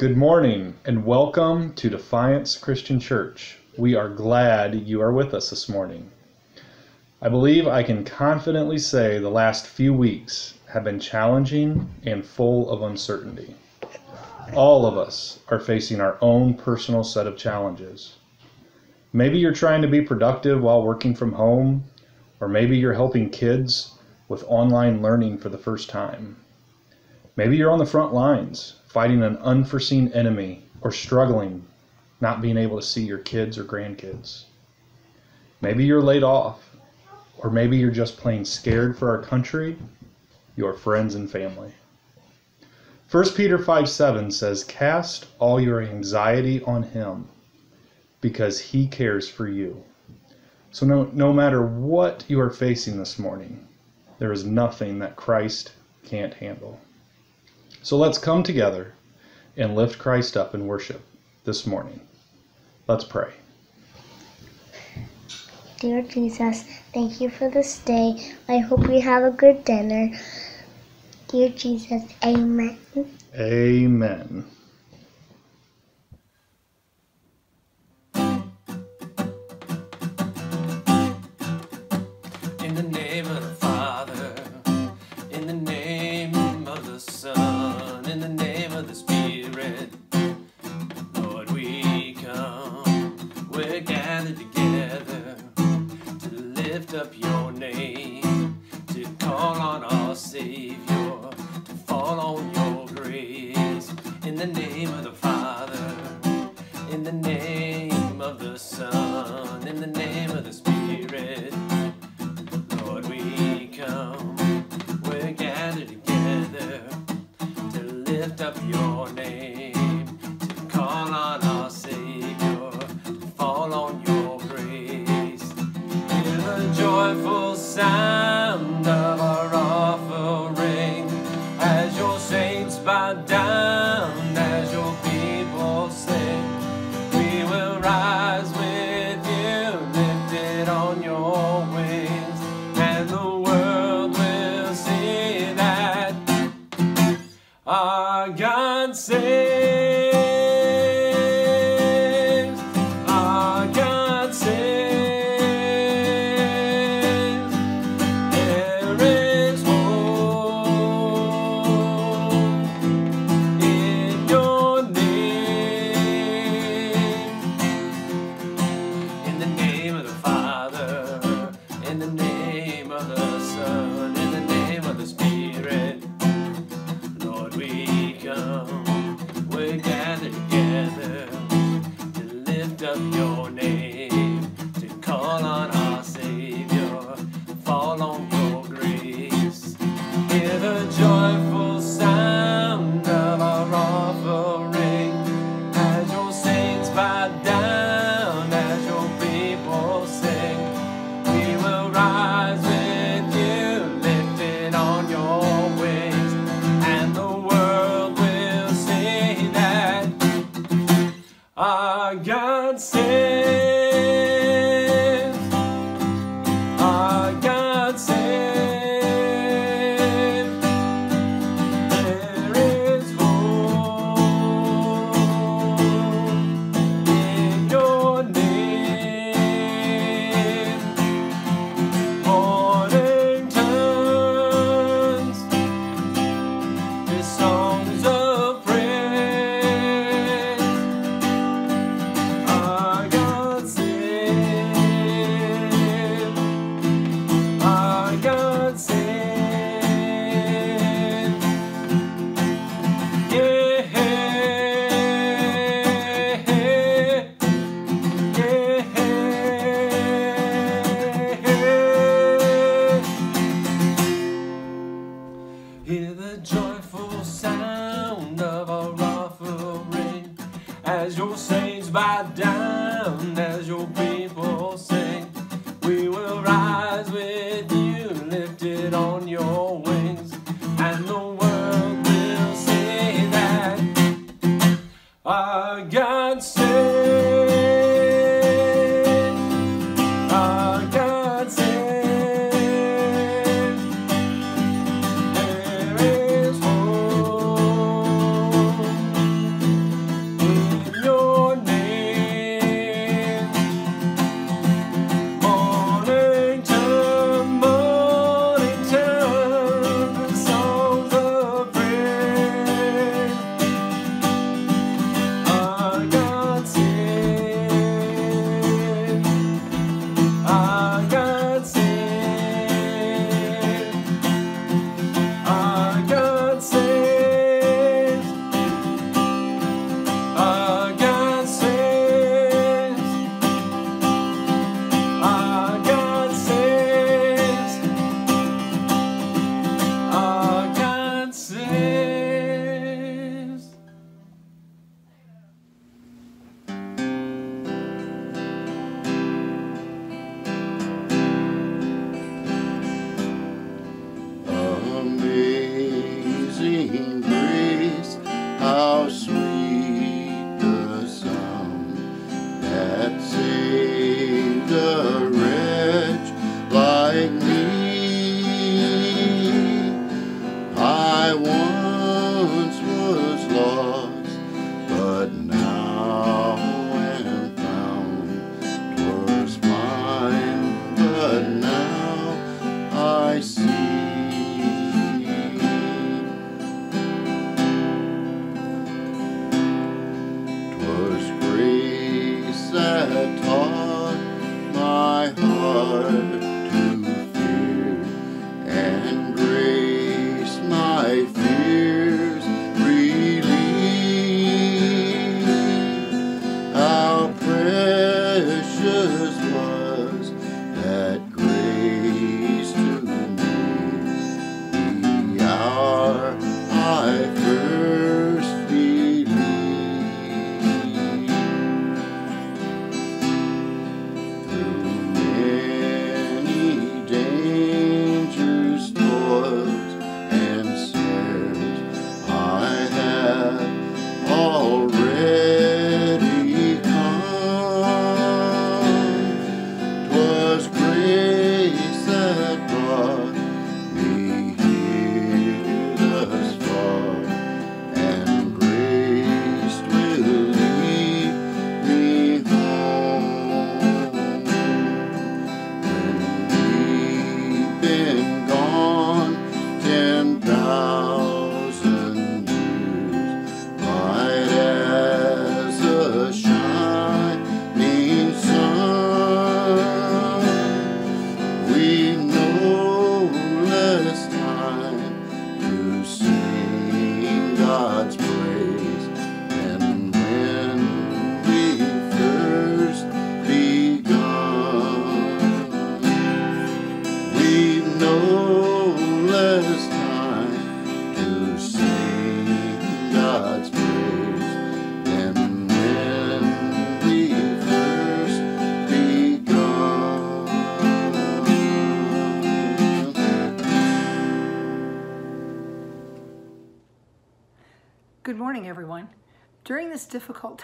Good morning and welcome to Defiance Christian Church. We are glad you are with us this morning. I believe I can confidently say the last few weeks have been challenging and full of uncertainty. All of us are facing our own personal set of challenges. Maybe you're trying to be productive while working from home, or maybe you're helping kids with online learning for the first time. Maybe you're on the front lines fighting an unforeseen enemy or struggling not being able to see your kids or grandkids. Maybe you're laid off, or maybe you're just plain scared for our country, your friends, and family. 1 Peter 5 7 says, Cast all your anxiety on him because he cares for you. So, no, no matter what you are facing this morning, there is nothing that Christ can't handle. So let's come together and lift Christ up in worship this morning. Let's pray. Dear Jesus, thank you for this day. I hope we have a good dinner. Dear Jesus, amen. Amen. In the name of the Father, in the name of the Son, name of the Son, in the name of the Spirit, Lord, we come. We're gathered together to lift up your name, to call on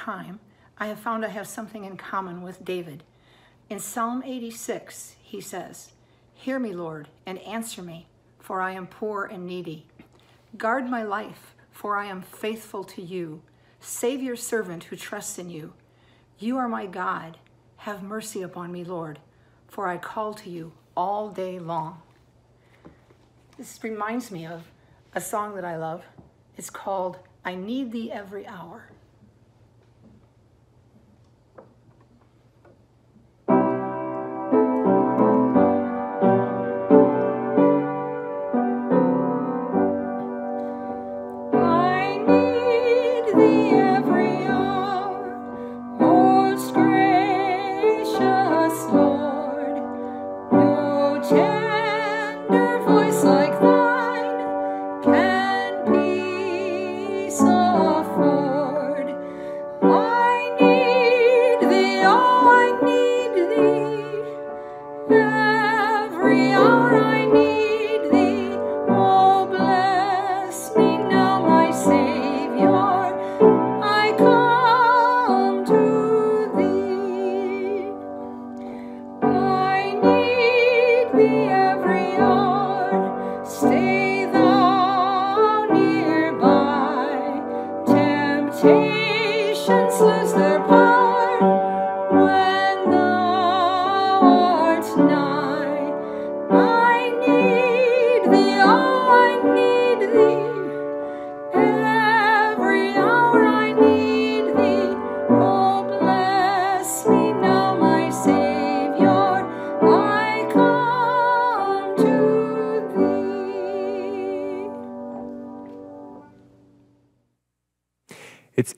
time, I have found I have something in common with David. In Psalm 86, he says, Hear me, Lord, and answer me, for I am poor and needy. Guard my life, for I am faithful to you. Save your servant who trusts in you. You are my God. Have mercy upon me, Lord, for I call to you all day long. This reminds me of a song that I love. It's called I Need Thee Every Hour.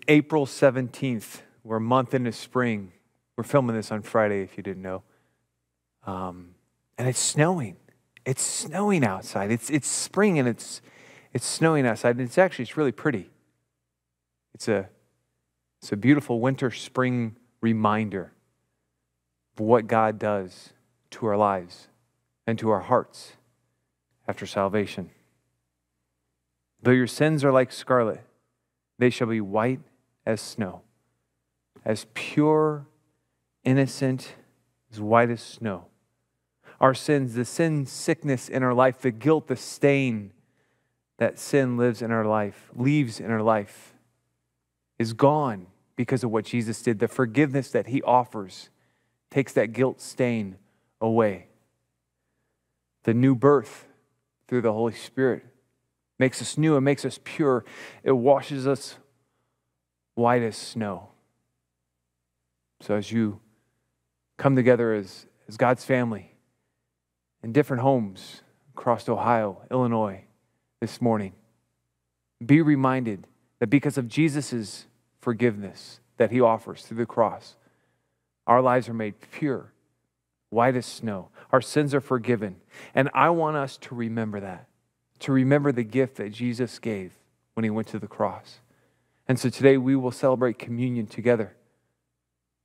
April 17th. We're a month into spring. We're filming this on Friday, if you didn't know. Um, and it's snowing. It's snowing outside. It's, it's spring and it's, it's snowing outside. And it's actually, it's really pretty. It's a, it's a beautiful winter spring reminder of what God does to our lives and to our hearts after salvation. Though your sins are like scarlet, they shall be white as snow, as pure, innocent, as white as snow. Our sins, the sin sickness in our life, the guilt, the stain that sin lives in our life, leaves in our life, is gone because of what Jesus did. The forgiveness that he offers takes that guilt stain away. The new birth through the Holy Spirit makes us new, it makes us pure, it washes us white as snow. So as you come together as, as God's family in different homes across Ohio, Illinois this morning, be reminded that because of Jesus' forgiveness that he offers through the cross, our lives are made pure, white as snow. Our sins are forgiven. And I want us to remember that, to remember the gift that Jesus gave when he went to the cross. And so today we will celebrate communion together.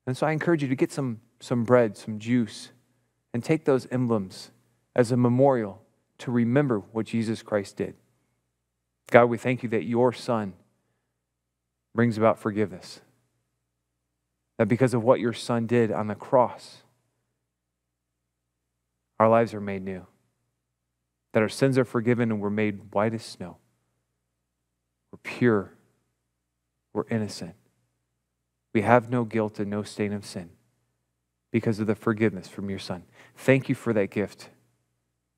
And so I encourage you to get some, some bread, some juice, and take those emblems as a memorial to remember what Jesus Christ did. God, we thank you that your Son brings about forgiveness. That because of what your Son did on the cross, our lives are made new. That our sins are forgiven and we're made white as snow. We're pure. We're innocent. We have no guilt and no stain of sin because of the forgiveness from your Son. Thank you for that gift.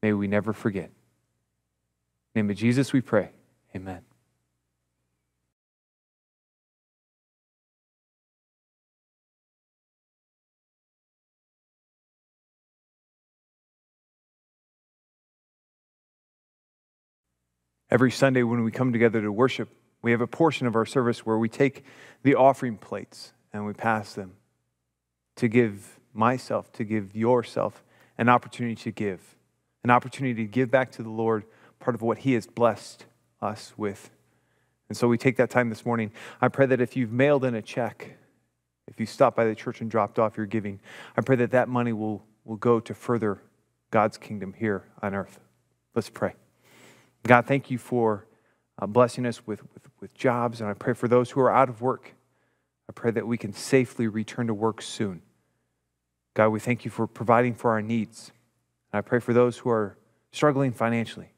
May we never forget. In the name of Jesus, we pray. Amen. Every Sunday when we come together to worship, we have a portion of our service where we take the offering plates and we pass them to give myself, to give yourself an opportunity to give, an opportunity to give back to the Lord part of what He has blessed us with. And so we take that time this morning. I pray that if you've mailed in a check, if you stopped by the church and dropped off your giving, I pray that that money will, will go to further God's kingdom here on earth. Let's pray. God, thank you for uh, blessing us with, with, with jobs. And I pray for those who are out of work. I pray that we can safely return to work soon. God, we thank you for providing for our needs. And I pray for those who are struggling financially.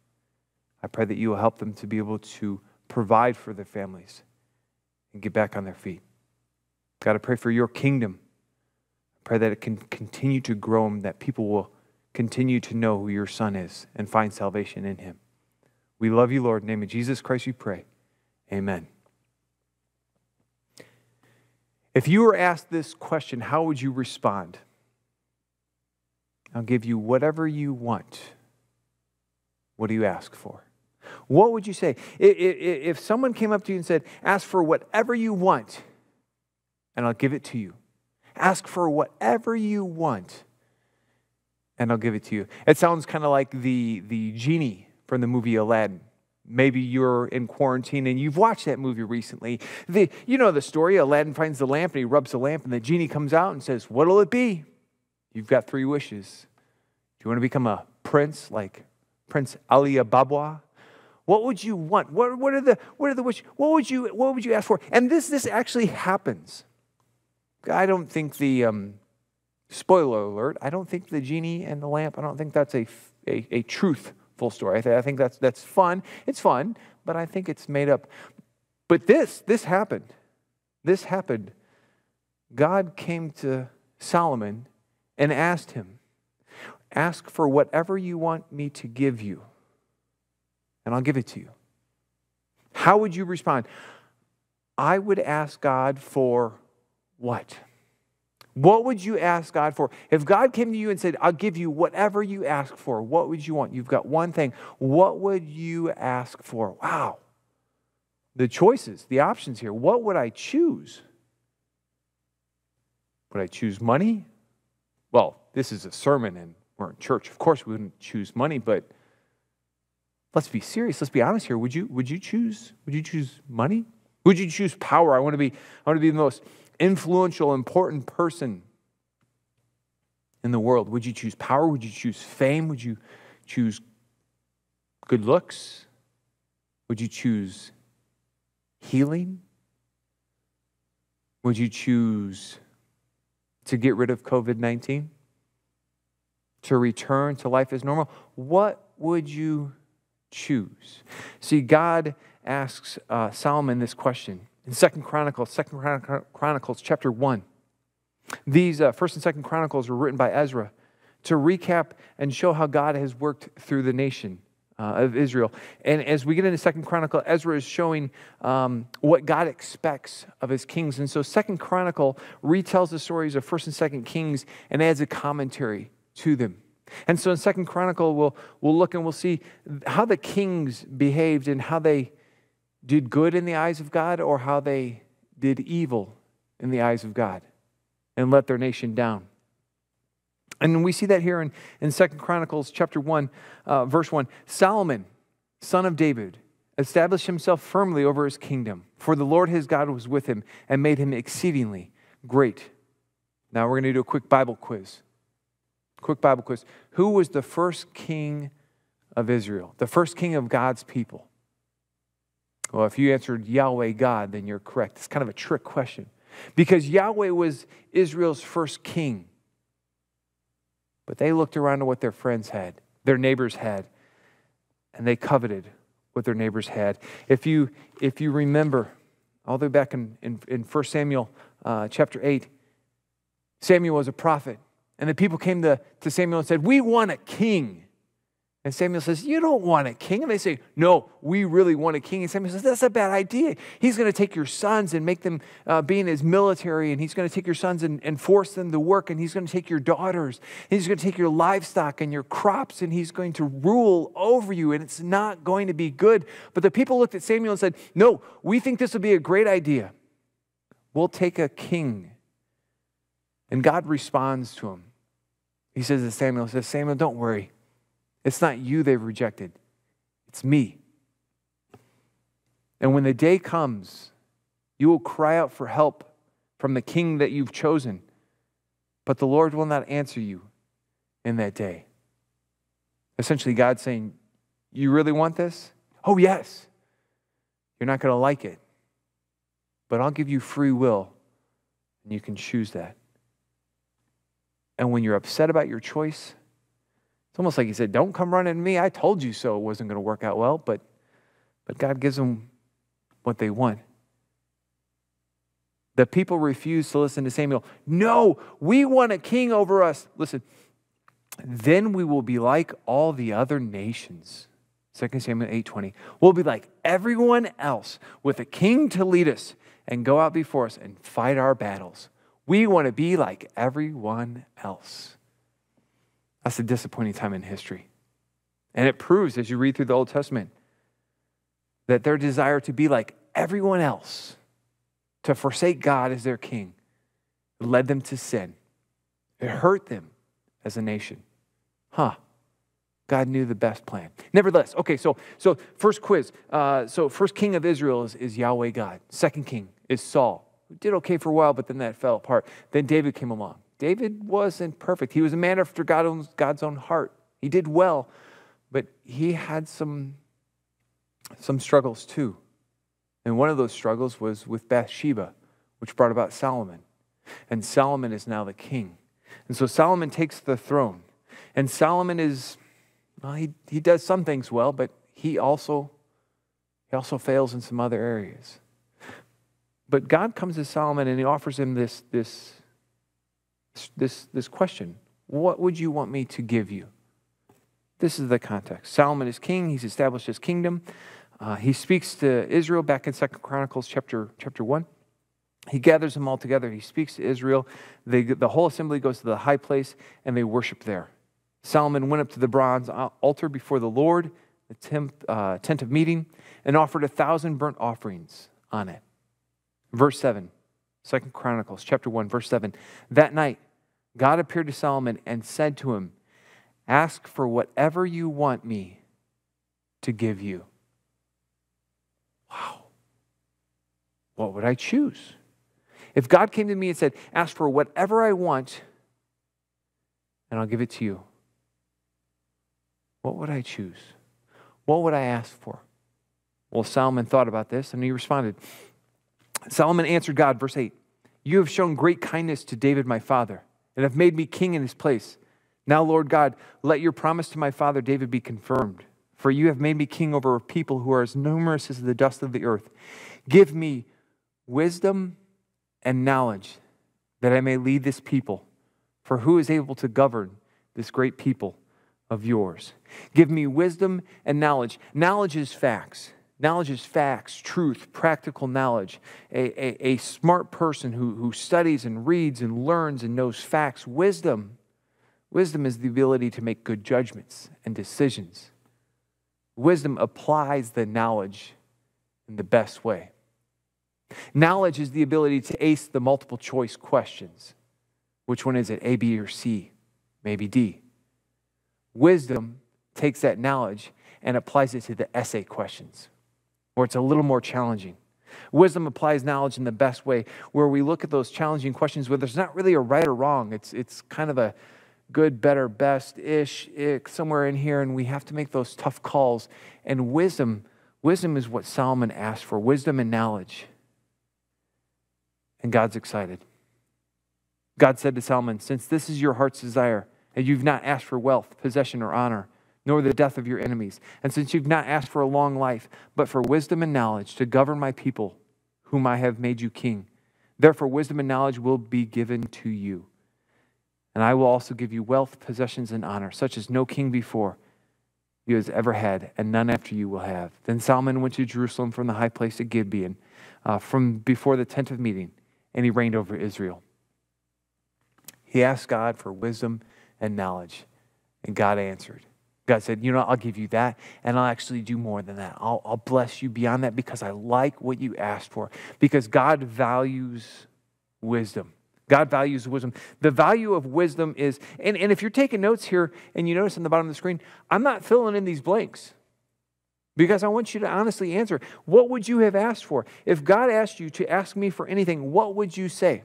I pray that you will help them to be able to provide for their families and get back on their feet. God, I pray for your kingdom. I pray that it can continue to grow and that people will continue to know who your son is and find salvation in him. We love you, Lord. In the name of Jesus Christ, we pray. Amen. If you were asked this question, how would you respond? I'll give you whatever you want. What do you ask for? What would you say? If someone came up to you and said, Ask for whatever you want, and I'll give it to you. Ask for whatever you want, and I'll give it to you. It sounds kind of like the, the genie from the movie Aladdin. Maybe you're in quarantine and you've watched that movie recently. The, you know the story Aladdin finds the lamp and he rubs the lamp, and the genie comes out and says, What'll it be? You've got three wishes. Do you want to become a prince like Prince Ali Ababwa? What would you want? What, what are the what are the wishes? What would you what would you ask for? And this this actually happens. I don't think the um, spoiler alert. I don't think the genie and the lamp. I don't think that's a a, a truthful story. I, th- I think that's that's fun. It's fun, but I think it's made up. But this this happened. This happened. God came to Solomon and asked him, "Ask for whatever you want me to give you." and I'll give it to you. How would you respond? I would ask God for what? What would you ask God for? If God came to you and said, I'll give you whatever you ask for, what would you want? You've got one thing. What would you ask for? Wow. The choices, the options here. What would I choose? Would I choose money? Well, this is a sermon and we're in church. Of course, we wouldn't choose money, but let's be serious. Let's be honest here. Would you, would you choose, would you choose money? Would you choose power? I want to be, I want to be the most influential, important person in the world. Would you choose power? Would you choose fame? Would you choose good looks? Would you choose healing? Would you choose to get rid of COVID 19? To return to life as normal? What would you choose? See, God asks uh, Solomon this question in Second Chronicles, Second Chronicles, chapter one. These uh, First and Second Chronicles were written by Ezra to recap and show how God has worked through the nation. Uh, of Israel. And as we get into Second Chronicle, Ezra is showing um, what God expects of his kings. And so Second Chronicle retells the stories of First and Second Kings and adds a commentary to them. And so in Second Chronicle, we'll, we'll look and we'll see how the kings behaved and how they did good in the eyes of God or how they did evil in the eyes of God and let their nation down. And we see that here in, in 2 Chronicles chapter 1, uh, verse 1. Solomon, son of David, established himself firmly over his kingdom, for the Lord his God was with him and made him exceedingly great. Now we're going to do a quick Bible quiz. Quick Bible quiz. Who was the first king of Israel? The first king of God's people? Well, if you answered Yahweh God, then you're correct. It's kind of a trick question because Yahweh was Israel's first king. But they looked around at what their friends had, their neighbors had, and they coveted what their neighbors had. If you, if you remember, all the way back in, in, in 1 Samuel uh, chapter 8, Samuel was a prophet. And the people came to, to Samuel and said, We want a king. And Samuel says, You don't want a king. And they say, No, we really want a king. And Samuel says, That's a bad idea. He's going to take your sons and make them uh, be in his military. And he's going to take your sons and, and force them to work. And he's going to take your daughters. He's going to take your livestock and your crops. And he's going to rule over you. And it's not going to be good. But the people looked at Samuel and said, No, we think this would be a great idea. We'll take a king. And God responds to him. He says to Samuel, says, Samuel, don't worry. It's not you they've rejected. It's me. And when the day comes, you will cry out for help from the king that you've chosen, but the Lord will not answer you in that day. Essentially, God saying, You really want this? Oh, yes. You're not going to like it, but I'll give you free will, and you can choose that. And when you're upset about your choice, it's almost like he said, Don't come running to me. I told you so it wasn't going to work out well, but, but God gives them what they want. The people refuse to listen to Samuel. No, we want a king over us. Listen, then we will be like all the other nations. 2 Samuel 8:20. We'll be like everyone else with a king to lead us and go out before us and fight our battles. We want to be like everyone else. That's a disappointing time in history. And it proves as you read through the Old Testament that their desire to be like everyone else, to forsake God as their king, led them to sin. It hurt them as a nation. Huh. God knew the best plan. Nevertheless, okay, so so first quiz. Uh, so first king of Israel is, is Yahweh God. Second king is Saul, who did okay for a while, but then that fell apart. Then David came along. David wasn't perfect. He was a man after God's, own heart. He did well, but he had some some struggles too. And one of those struggles was with Bathsheba, which brought about Solomon. And Solomon is now the king. And so Solomon takes the throne. And Solomon is well, he, he does some things well, but he also, he also fails in some other areas. But God comes to Solomon and he offers him this, this, this, this question What would you want me to give you? This is the context. Solomon is king, he's established his kingdom. Uh, he speaks to Israel back in Second Chronicles chapter, chapter 1. He gathers them all together. He speaks to Israel. They, the whole assembly goes to the high place and they worship there. Solomon went up to the bronze altar before the Lord, the tent, uh, tent of meeting, and offered a thousand burnt offerings on it. Verse 7, 2 Chronicles chapter 1, verse 7. That night, God appeared to Solomon and said to him, Ask for whatever you want me to give you. Wow. What would I choose? If God came to me and said, Ask for whatever I want, and I'll give it to you, what would I choose? What would I ask for? Well, Solomon thought about this and he responded. Solomon answered God, verse 8 You have shown great kindness to David, my father, and have made me king in his place. Now, Lord God, let your promise to my father David be confirmed. For you have made me king over a people who are as numerous as the dust of the earth. Give me wisdom and knowledge that I may lead this people. For who is able to govern this great people? of yours. Give me wisdom and knowledge. Knowledge is facts. Knowledge is facts, truth, practical knowledge. A, a, a, smart person who, who studies and reads and learns and knows facts. Wisdom. Wisdom is the ability to make good judgments and decisions. Wisdom applies the knowledge in the best way. Knowledge is the ability to ace the multiple choice questions. Which one is it, A, B, or C? Maybe D. Wisdom takes that knowledge and applies it to the essay questions, where it's a little more challenging. Wisdom applies knowledge in the best way, where we look at those challenging questions where there's not really a right or wrong. It's, it's kind of a good, better, best ish, somewhere in here, and we have to make those tough calls. And wisdom, wisdom is what Solomon asked for wisdom and knowledge. And God's excited. God said to Solomon, Since this is your heart's desire, and you've not asked for wealth, possession, or honor, nor the death of your enemies. And since you've not asked for a long life, but for wisdom and knowledge to govern my people, whom I have made you king, therefore wisdom and knowledge will be given to you. And I will also give you wealth, possessions, and honor, such as no king before you has ever had, and none after you will have. Then Solomon went to Jerusalem from the high place at Gibeon, uh, from before the tent of meeting, and he reigned over Israel. He asked God for wisdom and knowledge. And God answered. God said, You know, I'll give you that, and I'll actually do more than that. I'll, I'll bless you beyond that because I like what you asked for. Because God values wisdom. God values wisdom. The value of wisdom is, and, and if you're taking notes here and you notice on the bottom of the screen, I'm not filling in these blanks because I want you to honestly answer. What would you have asked for? If God asked you to ask me for anything, what would you say?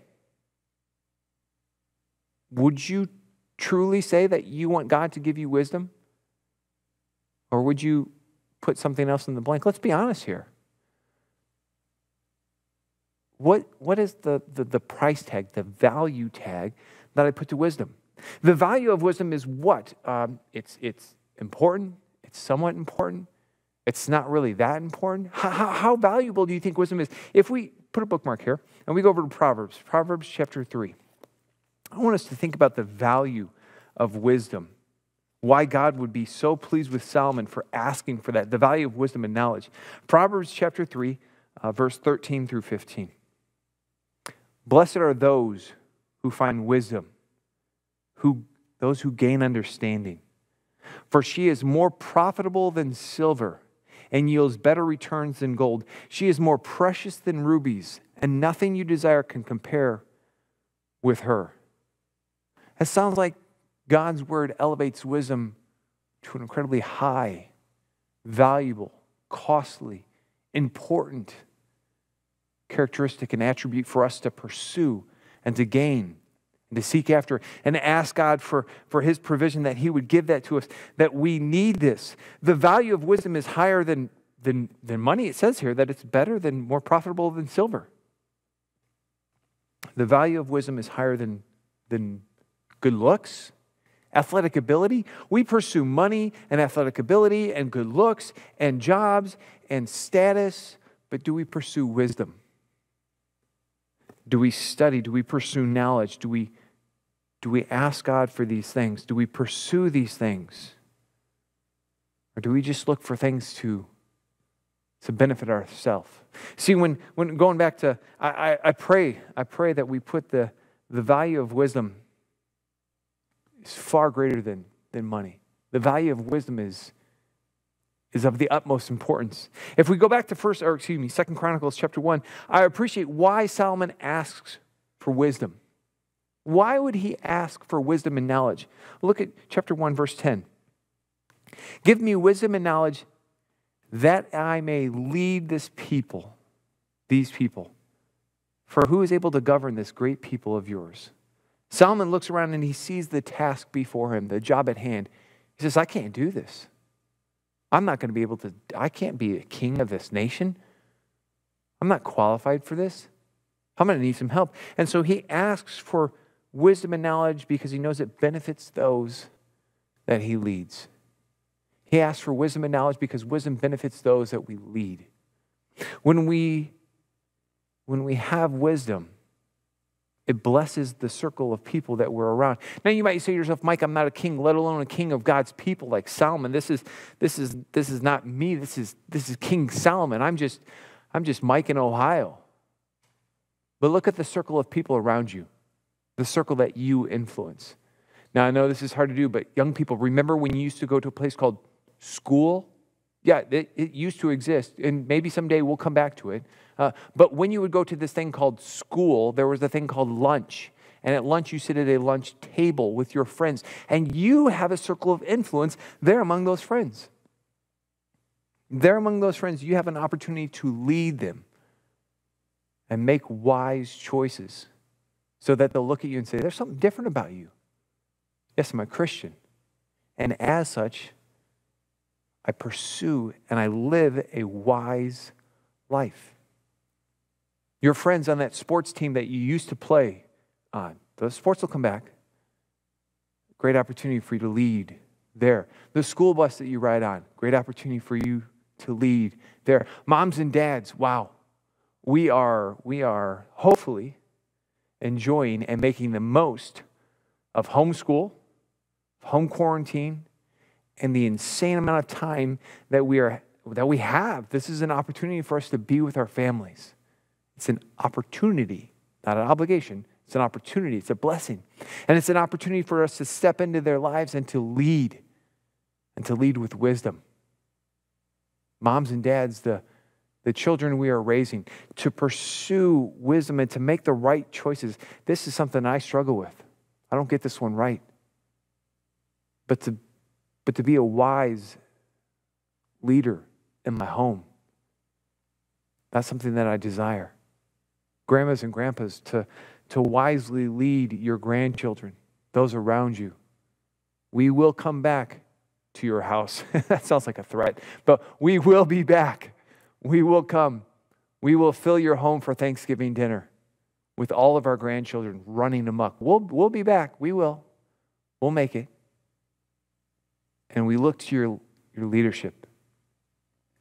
Would you truly say that you want God to give you wisdom? Or would you put something else in the blank? Let's be honest here. What, what is the, the, the price tag, the value tag that I put to wisdom? The value of wisdom is what? Um, it's, it's important, it's somewhat important, it's not really that important. How, how, how valuable do you think wisdom is? If we put a bookmark here and we go over to Proverbs, Proverbs chapter 3, I want us to think about the value of wisdom. Why God would be so pleased with Solomon for asking for that, the value of wisdom and knowledge. Proverbs chapter 3, uh, verse 13 through 15. Blessed are those who find wisdom, who, those who gain understanding. For she is more profitable than silver and yields better returns than gold. She is more precious than rubies, and nothing you desire can compare with her. That sounds like God's word elevates wisdom to an incredibly high, valuable, costly, important characteristic and attribute for us to pursue and to gain and to seek after and to ask God for, for his provision that he would give that to us, that we need this. The value of wisdom is higher than, than, than money. It says here that it's better than more profitable than silver. The value of wisdom is higher than, than good looks, athletic ability. We pursue money and athletic ability and good looks and jobs and status, but do we pursue wisdom? Do we study? Do we pursue knowledge? Do we, do we ask God for these things? Do we pursue these things? Or do we just look for things to, to benefit ourselves? See, when, when going back to, I, I, I pray, I pray that we put the, the value of wisdom is far greater than, than money. The value of wisdom is, is of the utmost importance. If we go back to first, or excuse me, Second Chronicles chapter one, I appreciate why Solomon asks for wisdom. Why would he ask for wisdom and knowledge? Look at chapter 1, verse 10. Give me wisdom and knowledge that I may lead this people, these people. For who is able to govern this great people of yours? Solomon looks around and he sees the task before him, the job at hand. He says, I can't do this. I'm not going to be able to, I can't be a king of this nation. I'm not qualified for this. I'm going to need some help. And so he asks for wisdom and knowledge because he knows it benefits those that he leads. He asks for wisdom and knowledge because wisdom benefits those that we lead. When we when we have wisdom, it blesses the circle of people that we're around. Now you might say to yourself, Mike, I'm not a king, let alone a king of God's people like Solomon. This is this is this is not me. This is this is King Solomon. I'm just I'm just Mike in Ohio. But look at the circle of people around you, the circle that you influence. Now I know this is hard to do, but young people, remember when you used to go to a place called school? Yeah, it, it used to exist, and maybe someday we'll come back to it. Uh, but when you would go to this thing called school, there was a thing called lunch. And at lunch, you sit at a lunch table with your friends, and you have a circle of influence there among those friends. There among those friends, you have an opportunity to lead them and make wise choices so that they'll look at you and say, There's something different about you. Yes, I'm a Christian. And as such, I pursue and I live a wise life. Your friends on that sports team that you used to play on, those sports will come back. Great opportunity for you to lead there. The school bus that you ride on, great opportunity for you to lead there. Moms and dads, wow. We are, we are hopefully enjoying and making the most of homeschool, home quarantine, and the insane amount of time that we are that we have. This is an opportunity for us to be with our families. It's an opportunity, not an obligation. It's an opportunity. It's a blessing. And it's an opportunity for us to step into their lives and to lead and to lead with wisdom. Moms and dads, the, the children we are raising, to pursue wisdom and to make the right choices. This is something I struggle with. I don't get this one right. But to but to be a wise leader in my home. That's something that I desire. Grandmas and grandpas, to, to wisely lead your grandchildren, those around you. We will come back to your house. that sounds like a threat, but we will be back. We will come. We will fill your home for Thanksgiving dinner with all of our grandchildren running amok. We'll, we'll be back. We will. We'll make it. And we look to your, your leadership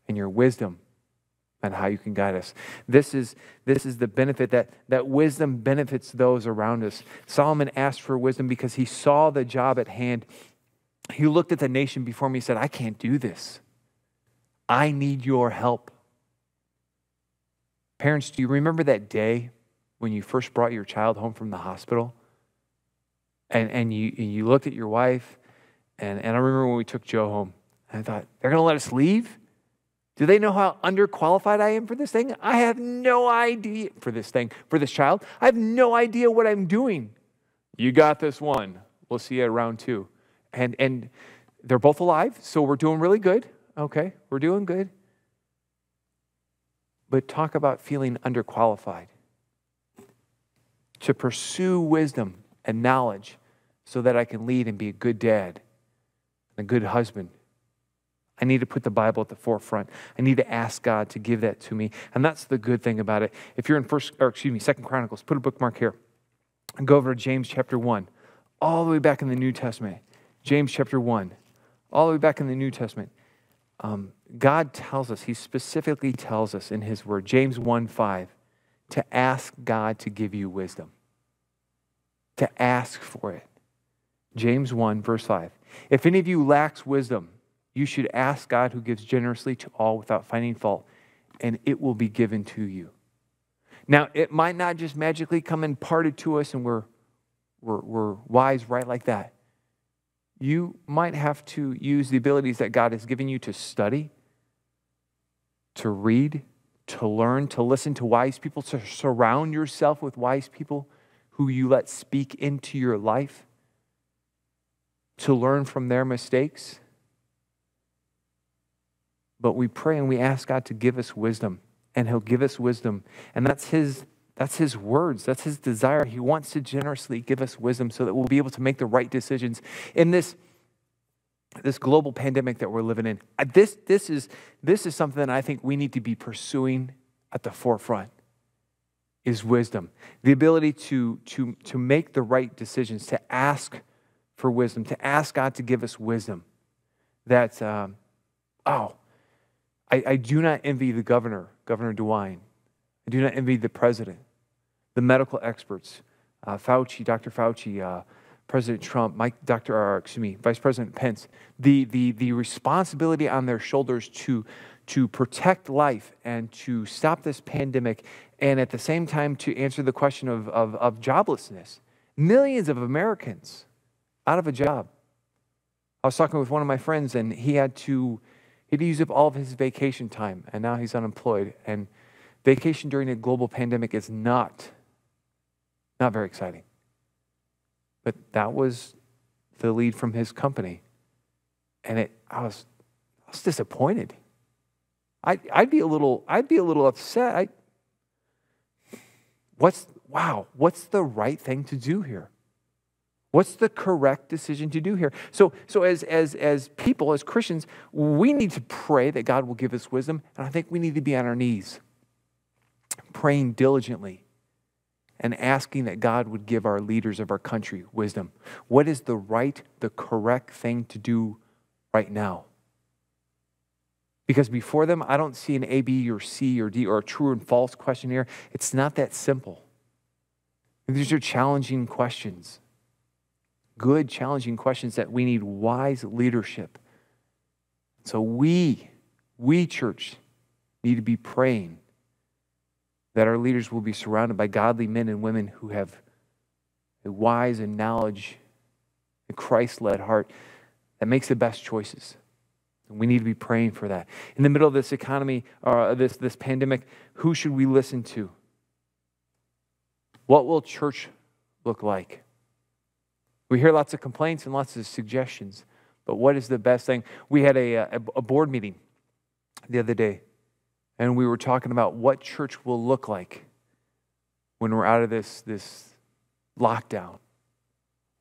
and your wisdom and how you can guide us. This is, this is the benefit that, that wisdom benefits those around us. Solomon asked for wisdom because he saw the job at hand. He looked at the nation before me and said, I can't do this. I need your help. Parents, do you remember that day when you first brought your child home from the hospital? And, and you, you looked at your wife, and, and I remember when we took Joe home, I thought, they're going to let us leave? Do they know how underqualified I am for this thing? I have no idea for this thing, for this child. I have no idea what I'm doing. You got this one. We'll see you at round two. And, and they're both alive, so we're doing really good. Okay, we're doing good. But talk about feeling underqualified. To pursue wisdom and knowledge so that I can lead and be a good dad, a good husband, I need to put the Bible at the forefront. I need to ask God to give that to me. And that's the good thing about it. If you're in first or excuse me, second Chronicles, put a bookmark here. And go over to James chapter 1, all the way back in the New Testament. James chapter 1, all the way back in the New Testament. Um, God tells us, He specifically tells us in His Word, James 1 5, to ask God to give you wisdom. To ask for it. James 1, verse 5. If any of you lacks wisdom, you should ask God who gives generously to all without finding fault, and it will be given to you. Now, it might not just magically come imparted to us and we're, we're, we're wise right like that. You might have to use the abilities that God has given you to study, to read, to learn, to listen to wise people, to surround yourself with wise people who you let speak into your life, to learn from their mistakes but we pray and we ask God to give us wisdom, and He'll give us wisdom. And that's His that's his words. That's his desire. He wants to generously give us wisdom so that we'll be able to make the right decisions in this, this global pandemic that we're living in. Uh, this, this, is, this is something that I think we need to be pursuing at the forefront is wisdom. The ability to, to, to make the right decisions, to ask for wisdom, to ask God to give us wisdom. That, um, oh, I, I do not envy the governor, Governor DeWine. I do not envy the president, the medical experts, uh, Fauci, Dr. Fauci, uh, President Trump, Mike, Dr. Or, excuse me, Vice President Pence. The, the, the responsibility on their shoulders to, to protect life and to stop this pandemic, and at the same time to answer the question of, of, of joblessness. Millions of Americans out of a job. I was talking with one of my friends, and he had to He'd used up all of his vacation time, and now he's unemployed. And vacation during a global pandemic is not, not very exciting. But that was the lead from his company. And it, I, was, I was disappointed. I, I'd, be a little, I'd be a little upset. I, what's, wow, what's the right thing to do here? What's the correct decision to do here? So, so as, as, as people, as Christians, we need to pray that God will give us wisdom. And I think we need to be on our knees, praying diligently and asking that God would give our leaders of our country wisdom. What is the right, the correct thing to do right now? Because before them, I don't see an A, B, or C, or D, or a true and false questionnaire. It's not that simple. These are challenging questions good, challenging questions that we need wise leadership. So we, we, church, need to be praying that our leaders will be surrounded by godly men and women who have a wise and knowledge, a Christ led heart that makes the best choices. And we need to be praying for that. In the middle of this economy, uh, this, this pandemic, who should we listen to? What will church look like? We hear lots of complaints and lots of suggestions, but what is the best thing? We had a, a, a board meeting the other day, and we were talking about what church will look like when we're out of this, this lockdown.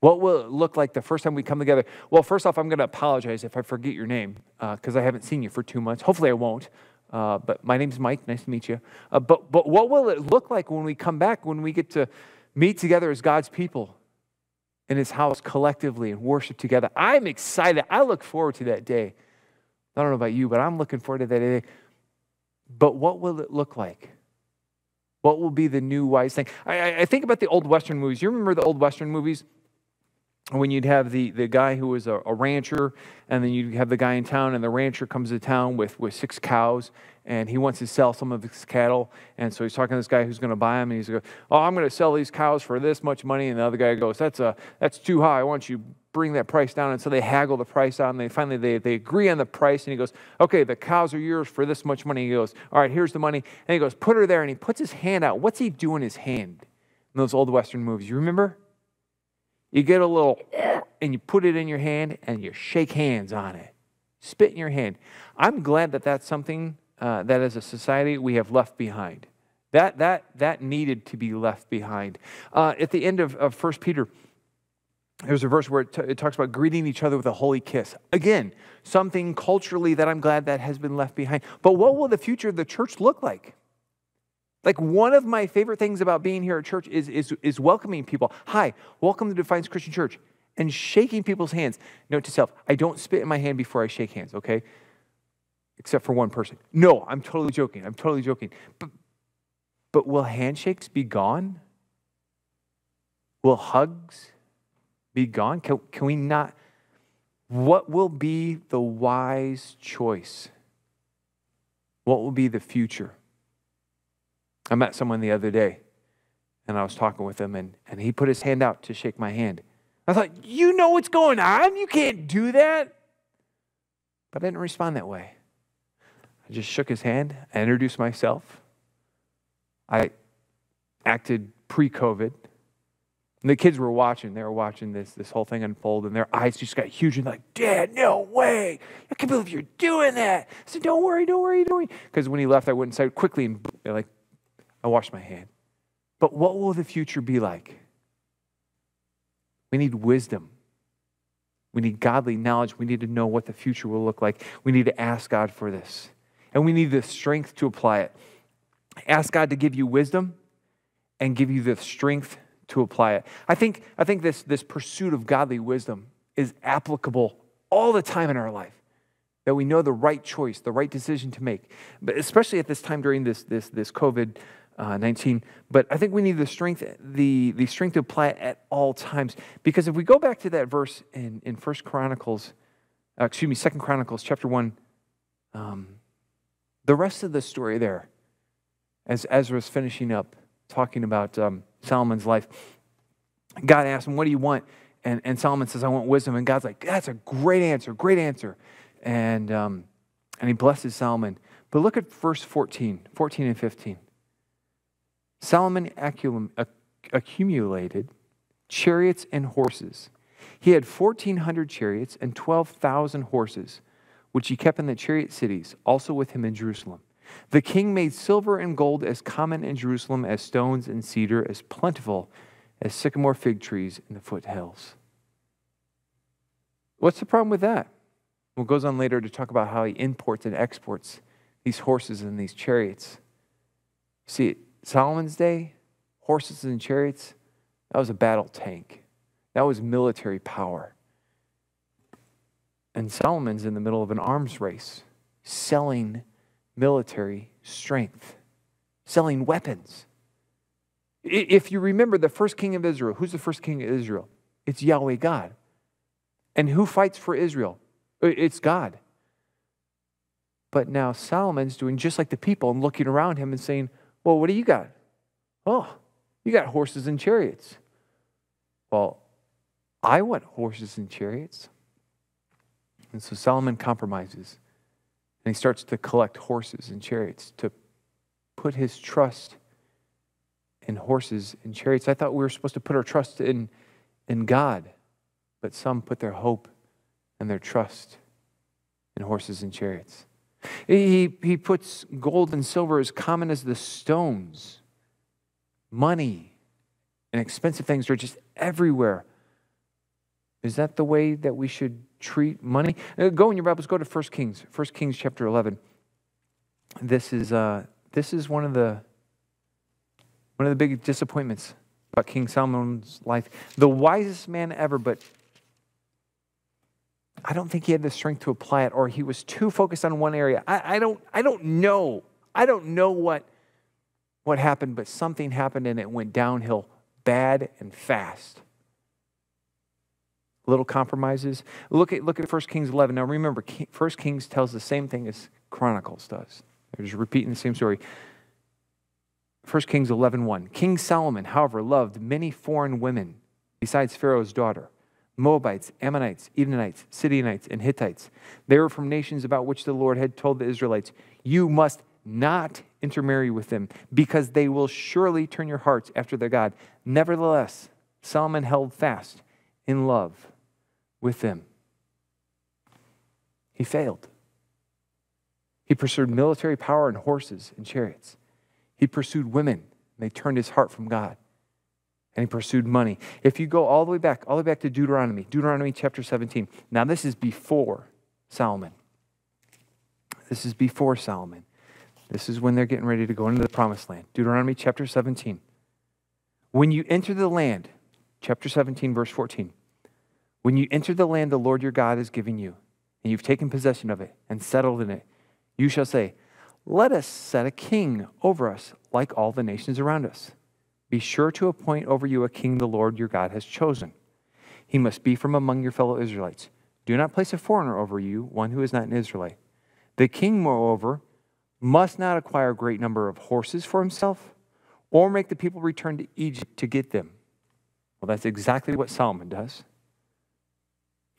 What will it look like the first time we come together? Well, first off, I'm going to apologize if I forget your name because uh, I haven't seen you for two months. Hopefully, I won't. Uh, but my name's Mike. Nice to meet you. Uh, but, but what will it look like when we come back, when we get to meet together as God's people in His house collectively and worship together? I'm excited. I look forward to that day. I don't know about you, but I'm looking forward to that day. But what will it look like? What will be the new wise thing? I, I think about the old Western movies. You remember the old Western movies? when you'd have the, the guy who was a, a, rancher, and then you'd have the guy in town, and the rancher comes to town with, with six cows, and he wants to sell some of his cattle. And so he's talking to this guy who's going to buy them, and he's going, "Oh, I'm going to sell these cows for this much money." And the other guy goes, "That's a that's too high. I want you bring that price down." And so they haggle the price down. And they finally they, they agree on the price, and he goes, "Okay, the cows are yours for this much money." He goes, "All right, here's the money." And he goes, "Put her there," and he puts his hand out. What's he doing his hand? In those old Western movies, you remember? You get a little, and you put it in your hand and you shake hands on it. Spit in your hand. I'm glad that that's something uh, that as a society we have left behind. That, that, that needed to be left behind. Uh, at the end of, of 1 Peter, there's a verse where it, it, talks about greeting each other with a holy kiss. Again, something culturally that I'm glad that has been left behind. But what will the future of the church look like? Like one of my favorite things about being here at church is, is, is welcoming people. Hi, welcome to Defiance Christian Church. And shaking people's hands. Note to self, I don't spit in my hand before I shake hands, okay? Except for one person. No, I'm totally joking. I'm totally joking. But, but will handshakes be gone? Will hugs be gone? Can, can we not? What will be the wise choice? What will be the future? I met someone the other day and I was talking with him and, and he put his hand out to shake my hand. I thought, you know what's going on? You can't do that. But I didn't respond that way. I just shook his hand. I introduced myself. I acted pre COVID. And the kids were watching. They were watching this, this whole thing unfold, and their eyes just got huge and like, Dad, no way. I can't believe you're doing that. I said, Don't worry, don't worry, don't worry. Because when he left, I went inside quickly and like I washed my hand. But what will the future be like? We need wisdom. We need godly knowledge. We need to know what the future will look like. We need to ask God for this. And we need the strength to apply it. Ask God to give you wisdom and give you the strength to apply it. I think, I think this, this pursuit of godly wisdom is applicable all the time in our life. That we know the right choice, the right decision to make. But especially at this time during this, this, this COVID uh, 19. But I think we need the strength, the, the strength to apply it at all times. Because if we go back to that verse in, in First Chronicles, uh, excuse me, Second Chronicles chapter 1, um, the rest of the story there, as Ezra's finishing up talking about um, Solomon's life, God asked him, What do you want? And, and Solomon says, I want wisdom. And God's like, That's a great answer, great answer. And, um, and he blesses Solomon. But look at verse 14, 14 and 15. Solomon accumulated chariots and horses. He had 1,400 chariots and 12,000 horses, which he kept in the chariot cities, also with him in Jerusalem. The king made silver and gold as common in Jerusalem as stones and cedar, as plentiful as sycamore fig trees in the foothills. What's the problem with that? Well, goes on later to talk about how he imports and exports these horses and these chariots. See, Solomon's day, horses and chariots, that was a battle tank. That was military power. And Solomon's in the middle of an arms race, selling military strength, selling weapons. If you remember the first king of Israel, who's the first king of Israel? It's Yahweh God. And who fights for Israel? It's God. But now Solomon's doing just like the people and looking around him and saying, well, what do you got? Oh, you got horses and chariots. Well, I want horses and chariots. And so Solomon compromises and he starts to collect horses and chariots to put his trust in horses and chariots. I thought we were supposed to put our trust in, in God, but some put their hope and their trust in horses and chariots. He, he puts gold and silver as common as the stones. Money and expensive things are just everywhere. Is that the way that we should treat money? Uh, go in your Bibles, go to 1 Kings, 1 Kings chapter 11. this is, uh, this is one of the one of the big disappointments about King Solomon's life. The wisest man ever, but I don't think he had the strength to apply it, or he was too focused on one area. I, I don't, I don't know. I don't know what, what happened, but something happened and it went downhill bad and fast. Little compromises. Look at look at 1 Kings 11. Now remember, 1 Kings tells the same thing as Chronicles does. They're just repeating the same story. 1 Kings 11 1. King Solomon, however, loved many foreign women besides Pharaoh's daughter Moabites, Ammonites, Edomites, Sidonites, and Hittites. They were from nations about which the Lord had told the Israelites, You must not intermarry with them, because they will surely turn your hearts after their God. Nevertheless, Solomon held fast in love with them. He failed. He pursued military power and horses and chariots. He pursued women, and they turned his heart from God. And he pursued money. If you go all the way back, all the way back to Deuteronomy, Deuteronomy chapter 17. Now, this is before Solomon. This is before Solomon. This is when they're getting ready to go into the promised land. Deuteronomy chapter 17. When you enter the land, chapter 17, verse 14. When you enter the land the Lord your God is giving you, and you've taken possession of it and settled in it, you shall say, let us set a king over us, like all the nations around us. Be sure to appoint over you a king the Lord your God has chosen. He must be from among your fellow Israelites. Do not place a foreigner over you, one who is not an Israelite. The king, moreover, must not acquire a great number of horses for himself, or make the people return to Egypt to get them. Well, that's exactly what Solomon does.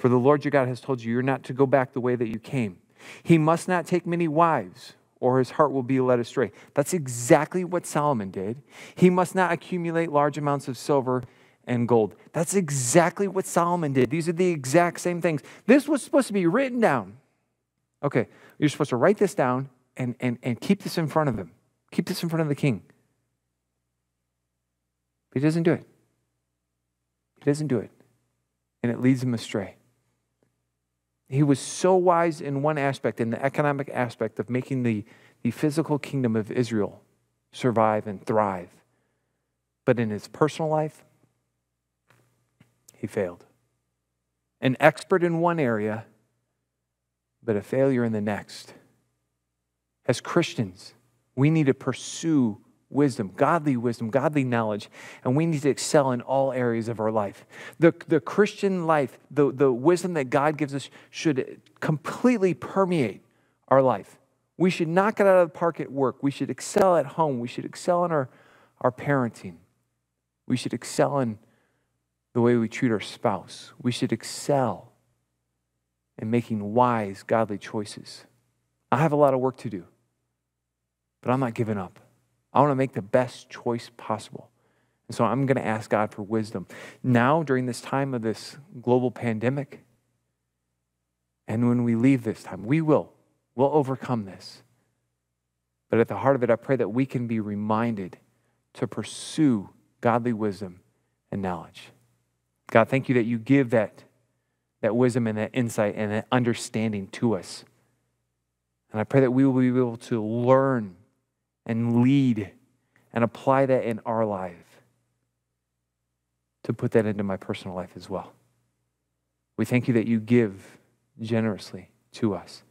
For the Lord your God has told you, you're not to go back the way that you came. He must not take many wives or his heart will be led astray. That's exactly what Solomon did. He must not accumulate large amounts of silver and gold. That's exactly what Solomon did. These are the exact same things. This was supposed to be written down. Okay, you're supposed to write this down and, and, and keep this in front of him. Keep this in front of the king. He doesn't do it. He doesn't do it. And it leads him astray. He was so wise in one aspect, in the economic aspect of making the, the physical kingdom of Israel survive and thrive. But in his personal life, he failed. An expert in one area, but a failure in the next. As Christians, we need to pursue wisdom, godly wisdom, godly knowledge, and we need to excel in all areas of our life. The, the Christian life, the, the wisdom that God gives us, should completely permeate our life. We should knock it out of the park at work. We should excel at home. We should excel in our, our parenting. We should excel in the way we treat our spouse. We should excel in making wise, godly choices. I have a lot of work to do, but I'm not giving up. I want to make the best choice possible. And so I'm going to ask God for wisdom. Now, during this time of this global pandemic, and when we leave this time, we will. We'll overcome this. But at the heart of it, I pray that we can be reminded to pursue godly wisdom and knowledge. God, thank you that you give that, that wisdom and that insight and that understanding to us. And I pray that we will be able to learn and lead and apply that in our life to put that into my personal life as well. We thank you that you give generously to us.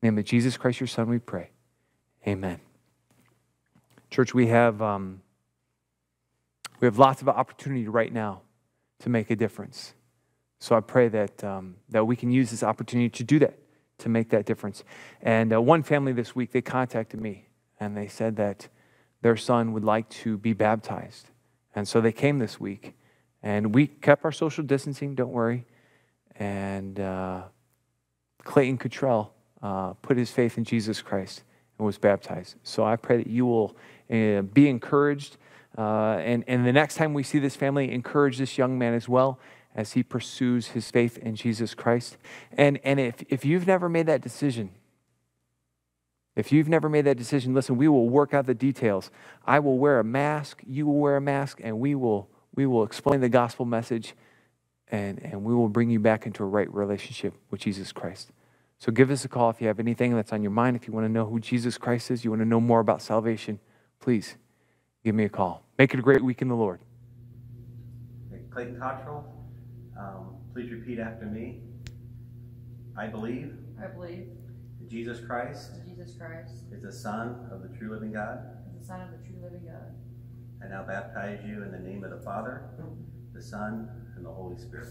In the name of Jesus Christ, your Son, we pray. Amen. Church, we have, um, we have lots of opportunity right now to make a difference. So I pray that, um, that we can use this opportunity to do that, to make that difference. And uh, one family this week, they contacted me and they said that their son would like to be baptized. And so they came this week, and we kept our social distancing, don't worry. And uh, Clayton Cottrell uh, put his faith in Jesus Christ and was baptized. So I pray that you will uh, be encouraged. Uh, and, and the next time we see this family, encourage this young man as well as he pursues his faith in Jesus Christ. And, and if, if you've never made that decision, if you've never made that decision, listen, we will work out the details. I will wear a mask, you will wear a mask, and we will, we will explain the gospel message and, and we will bring you back into a right relationship with Jesus Christ. So give us a call if you have anything that's on your mind. If you want to know who Jesus Christ is, you want to know more about salvation, please give me a call. Make it a great week in the Lord. Clayton Cottrell, um, please repeat after me. I believe I believe that Jesus Christ Jesus Christ is the Son of the true living God. is the Son of the true living God. I now baptize you in the name of the Father, the Son, and the Holy Spirit.